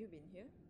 you been here?